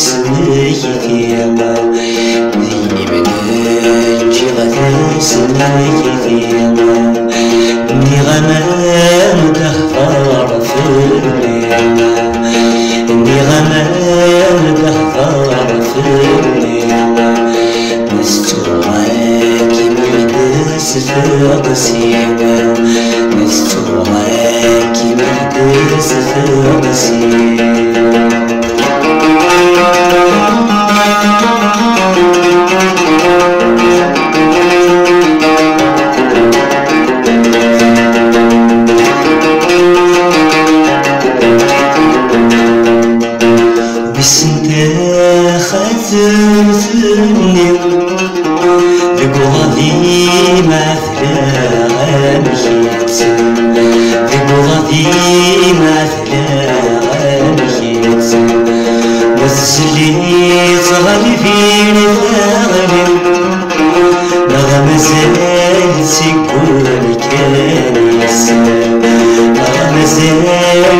سنيكيتا ديبن جغتا سنيكيتا نغما تخفار ثلنا نغما تخفار سنين بقوضي مثلا مشيت بقوضي مثلا مشيت وسجلي صغري في نثاري نغم زيت كل كنيسة نغم زيت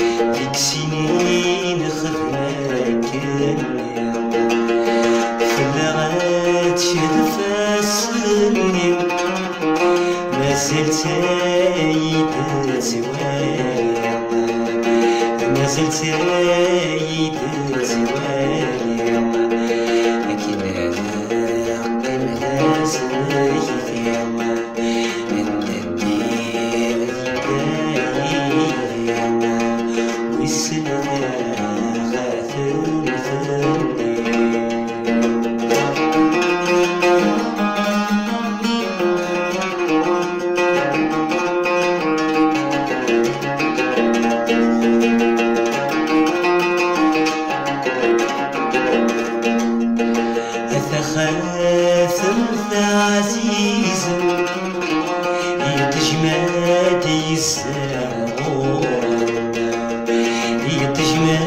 فيك سنين خفاك فلغات شرفاس ما زلت عيدة زوايا ما زلت عيدة زوايا انت عزيز ليتش ما تيسالون ليتش ما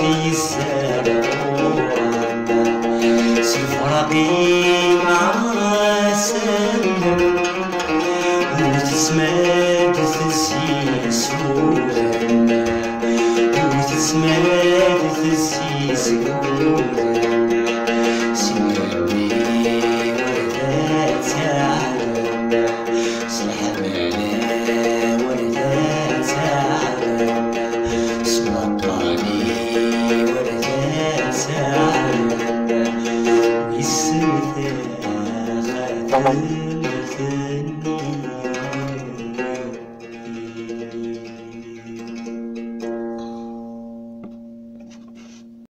تيسالون سيف ربي مع سلم وتسمع تسيسون وتسمع تسيسون